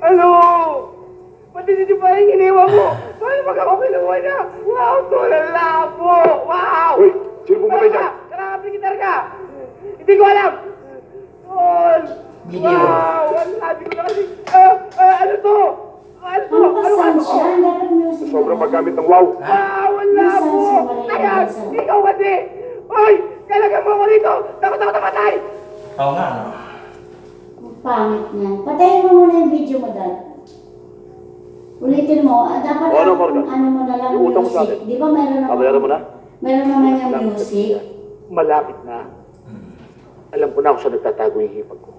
Ano? Pati si pa yung iniwan mo. Paano pag ako kinuha na? Wow, tulad labo! Wow! Uy, sino pumatay dyan? Nakakapigitar ka! Hindi ko alam! Tol! Wow! Wala, di ko na kasi... Ah, ah, ano to? Ano to? Ano Ano ano music Sobrang paggamit ng wow. Wow! Wala Minsan po! si Maria Ayan! Ikaw kasi! Uy! Kailangan mo ako rito! Takot ako na matay! Oo nga, no? Ang pangit niyan. Patayin mo muna yung video. Ulitin mo. Ah, dapat O, ano, ang- Morgan? ano mo na lang Yung utang mo sa music. akin. Di ba meron naman? Babayaran mo na? Meron naman yung music. Malapit na. Alam ko na kung saan nagtatago yung hipag ko.